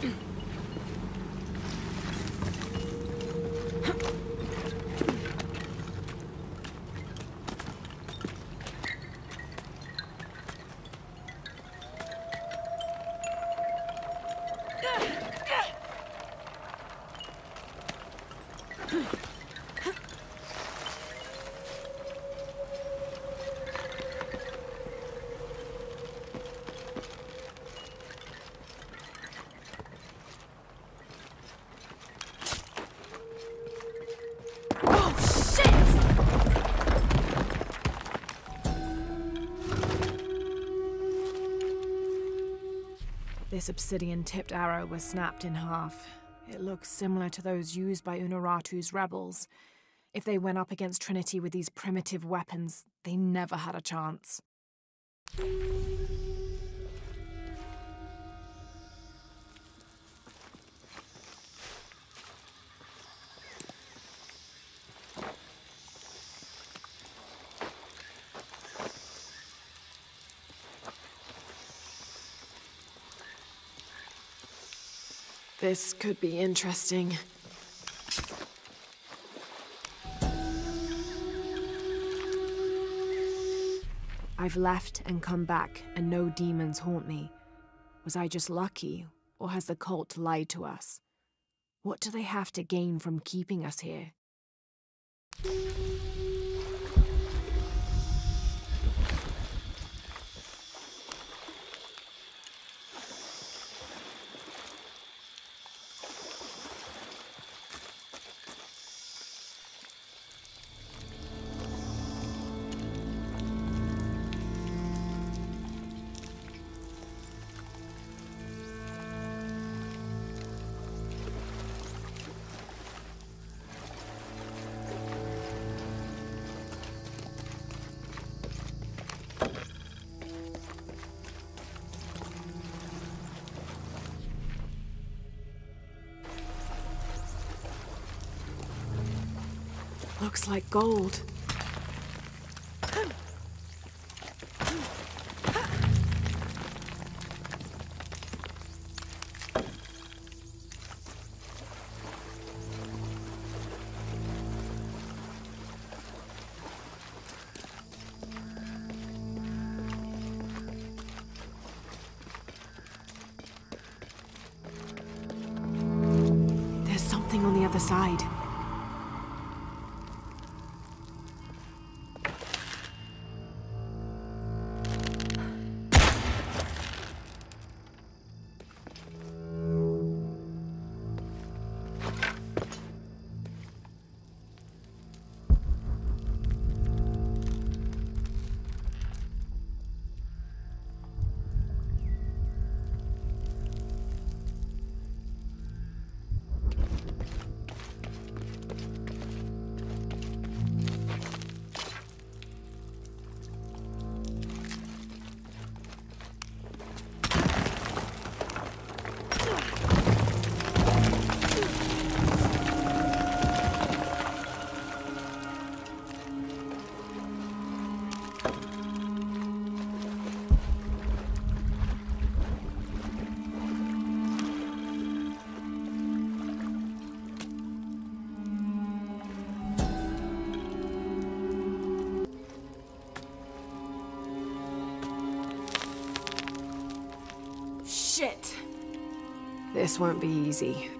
Shit! This obsidian tipped arrow was snapped in half. It looks similar to those used by Unuratu's rebels. If they went up against Trinity with these primitive weapons, they never had a chance. This could be interesting. I've left and come back, and no demons haunt me. Was I just lucky, or has the cult lied to us? What do they have to gain from keeping us here? Looks like gold. Shit! This won't be easy.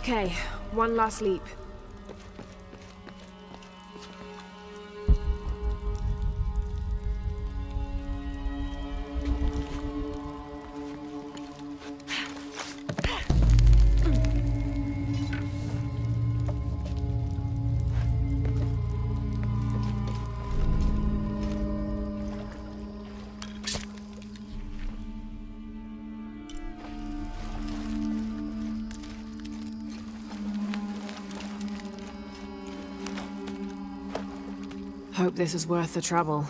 Okay, one last leap. This is worth the trouble.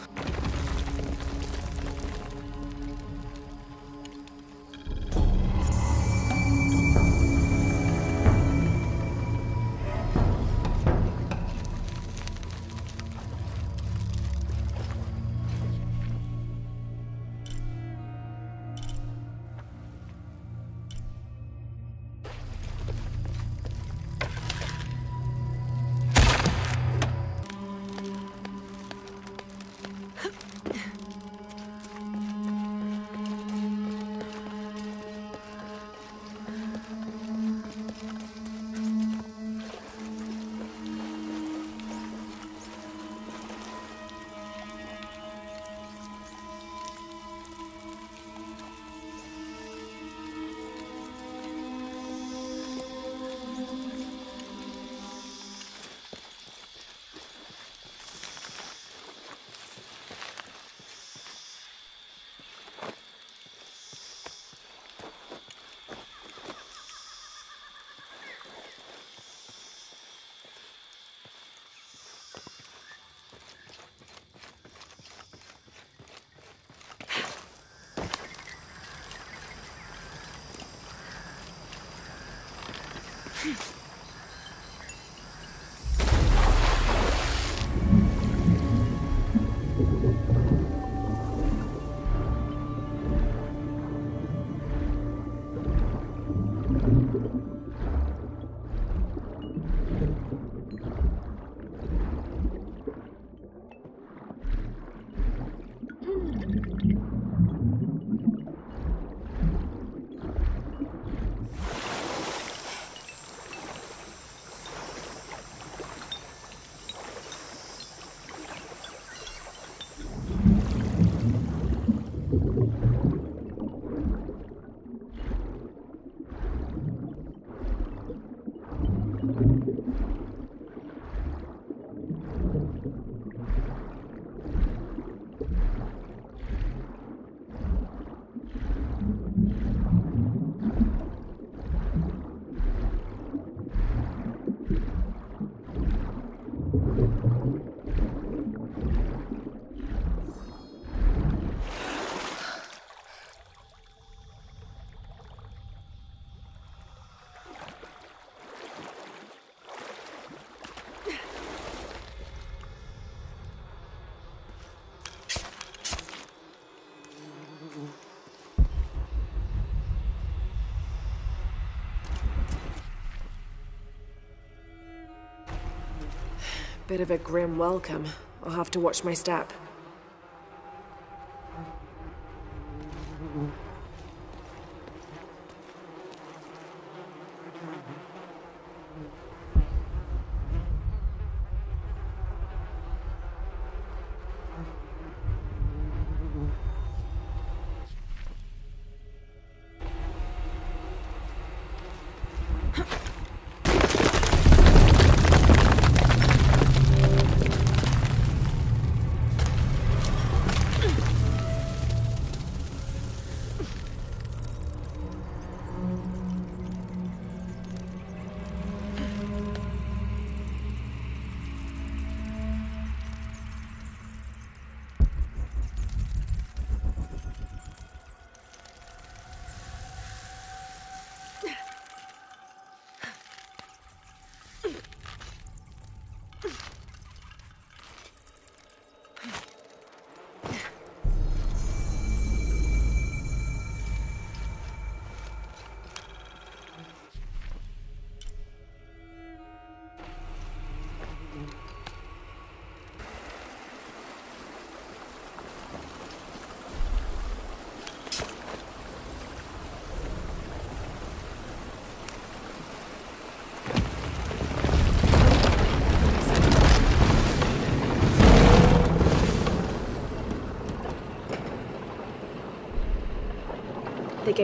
Bit of a grim welcome. I'll have to watch my step.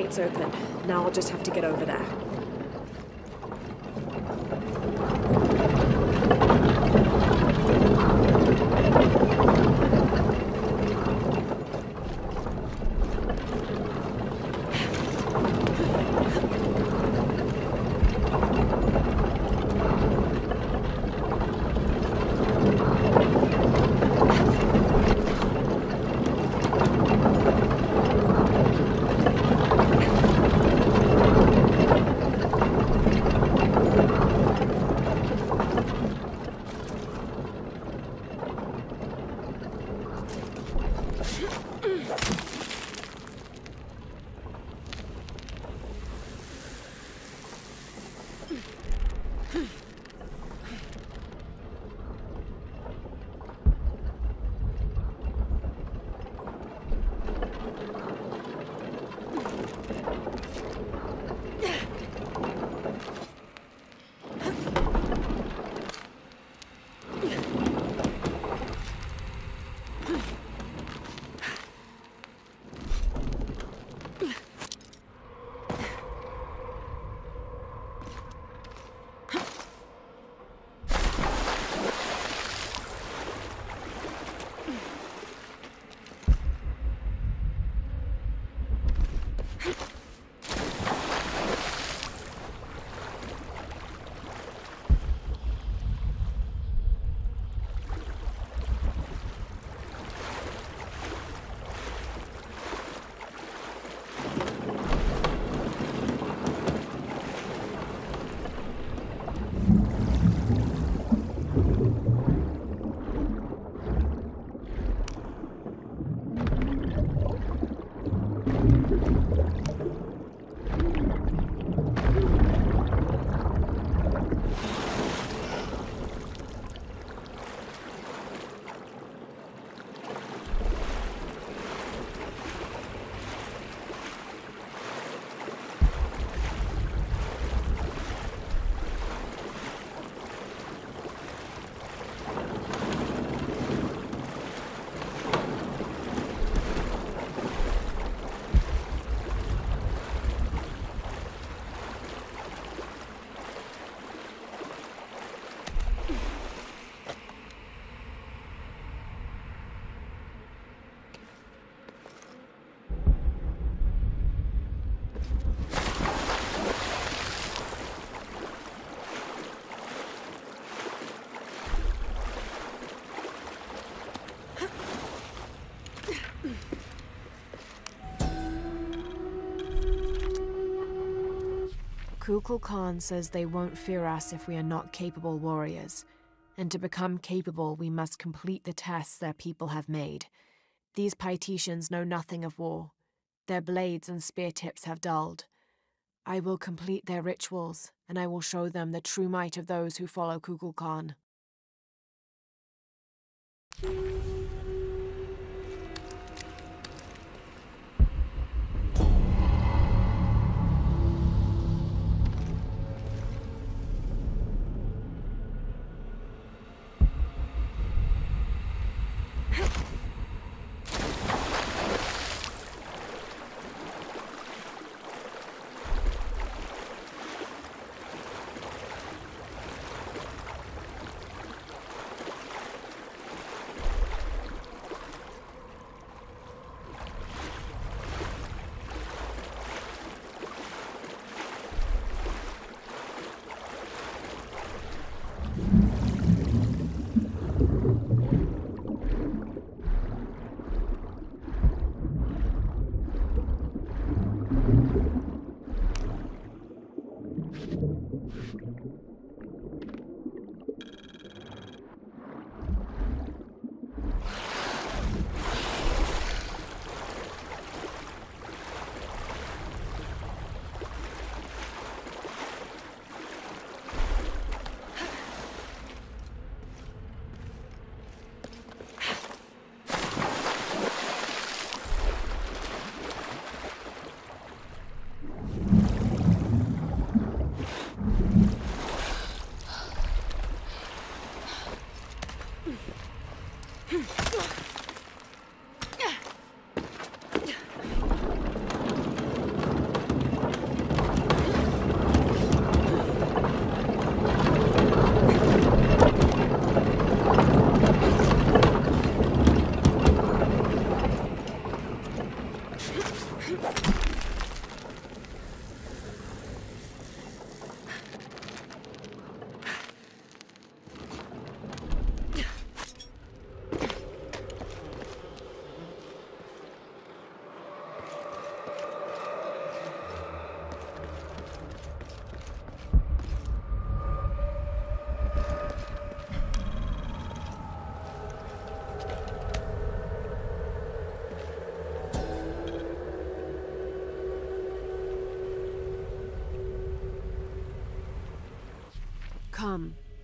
Gate's open. Now I'll just have to get over there. Kukulkan says they won't fear us if we are not capable warriors. And to become capable, we must complete the tests their people have made. These Paititians know nothing of war. Their blades and spear tips have dulled. I will complete their rituals, and I will show them the true might of those who follow Kukulkan.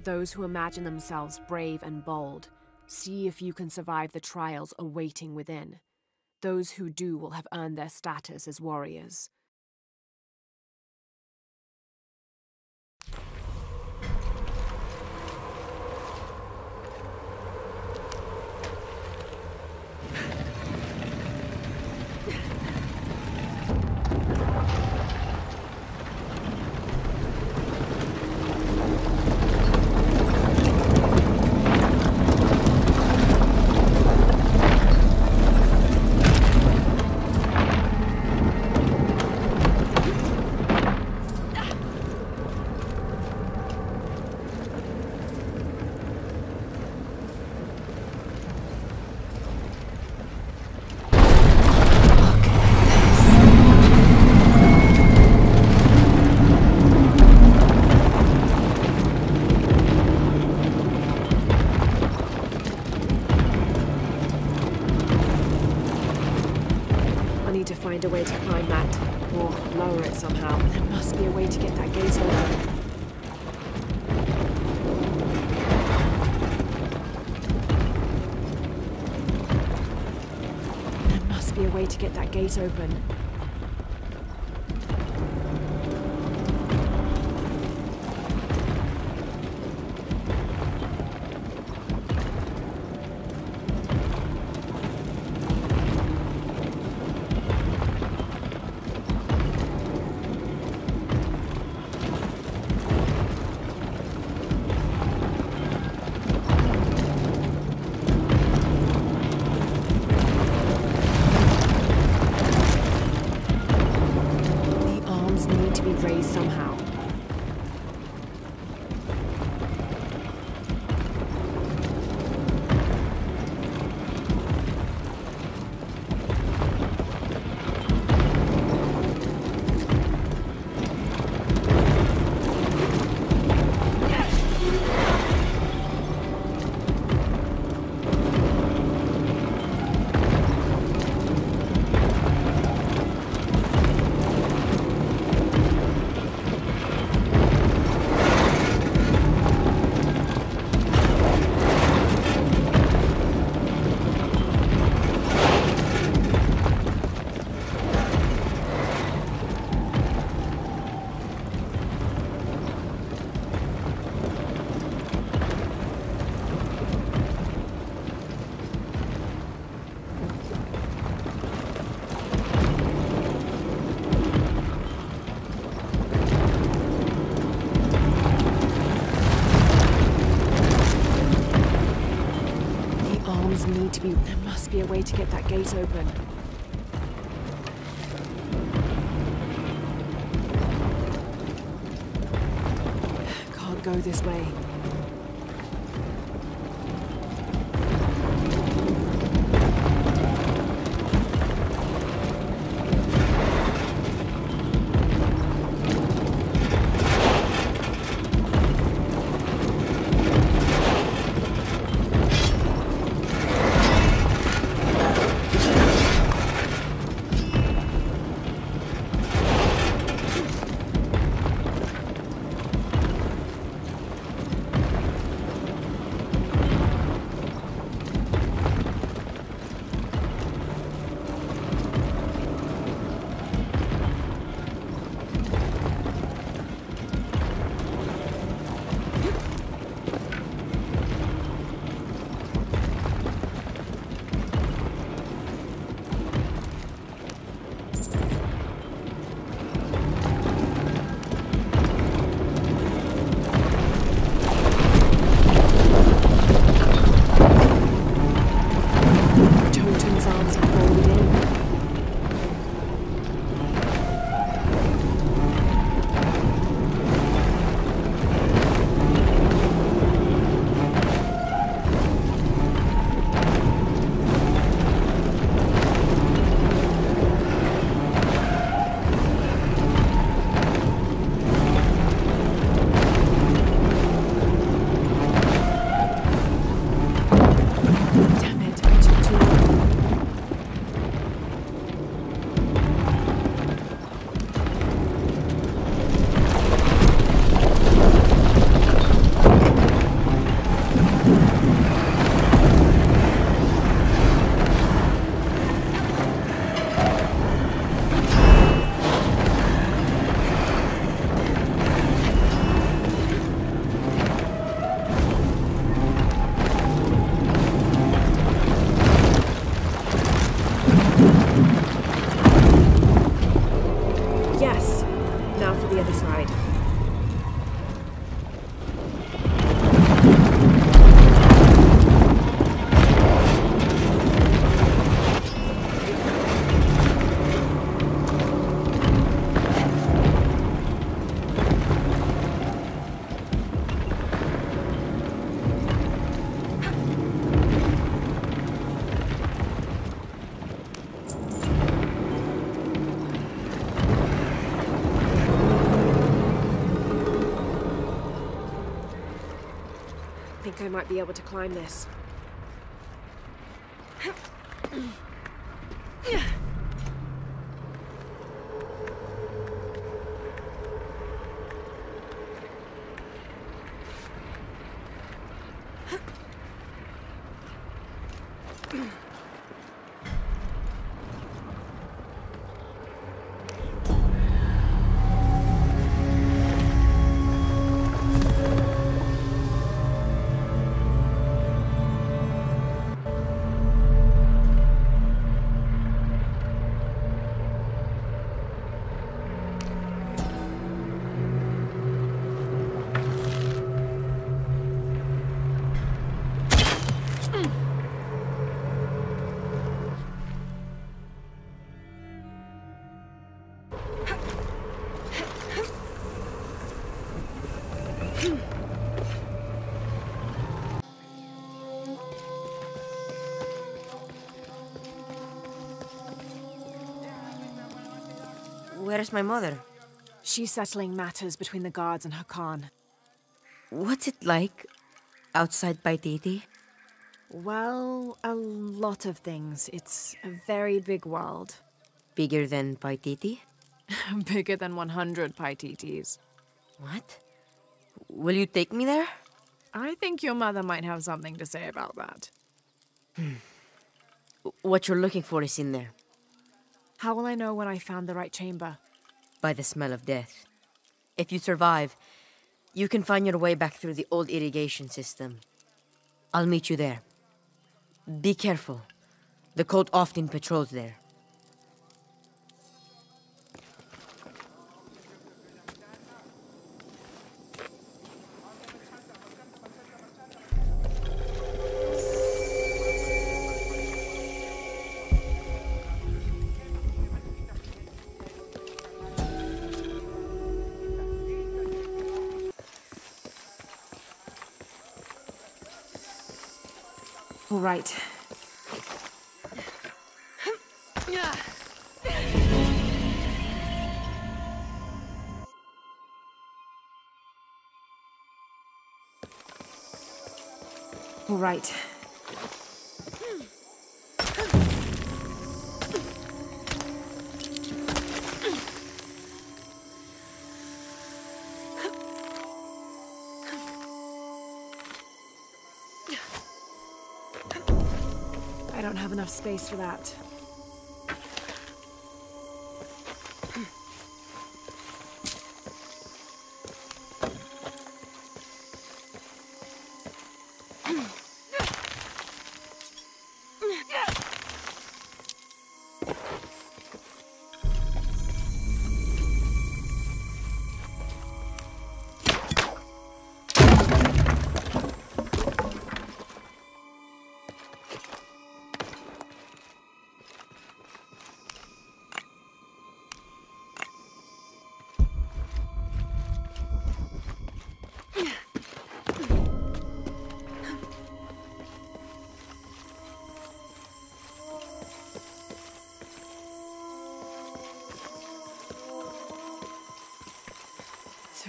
Those who imagine themselves brave and bold, see if you can survive the trials awaiting within. Those who do will have earned their status as warriors. Get that gate open. Way to get that gate open. Can't go this way. Might be able to climb this. Where is my mother? She's settling matters between the guards and Hakan. What's it like outside Paititi? Well, a lot of things. It's a very big world. Bigger than Paititi? Bigger than 100 Paititis. What? Will you take me there? I think your mother might have something to say about that. Hmm. What you're looking for is in there, How will I know when I found the right chamber? by the smell of death. If you survive, you can find your way back through the old irrigation system. I'll meet you there. Be careful. The cult often patrols there. Right. All right. Enough space for that.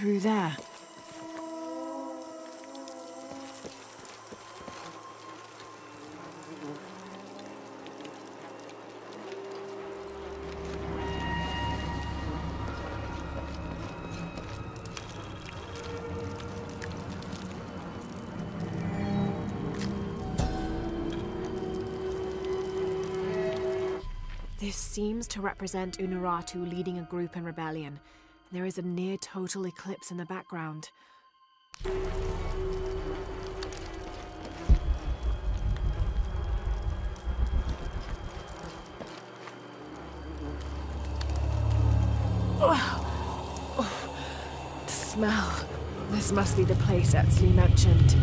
Through there. This seems to represent Unuratu leading a group in rebellion. There is a near total eclipse in the background. smell. This must be the place Etzli mentioned.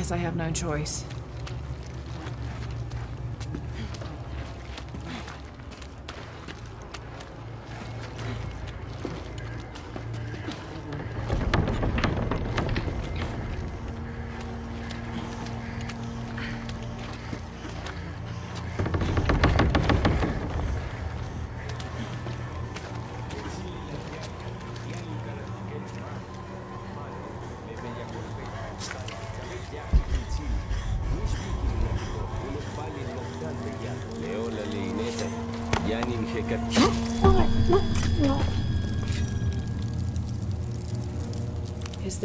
Guess I have no choice.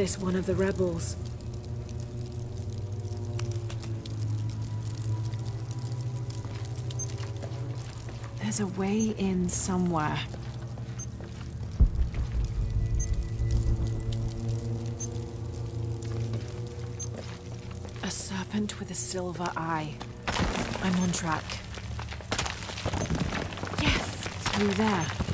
This one of the rebels? There's a way in somewhere. A serpent with a silver eye. I'm on track. Yes, through there.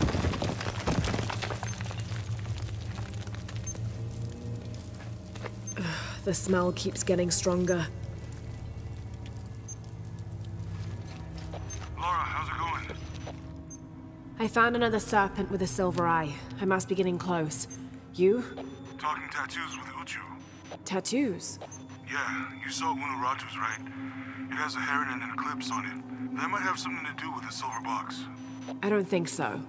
The smell keeps getting stronger. Lara, how's it going? I found another serpent with a silver eye. I must be getting close. You? Talking tattoos with Uchu. Tattoos? Yeah, you saw Unuratu's, right? It has a heron and an eclipse on it. That might have something to do with the silver box. I don't think so.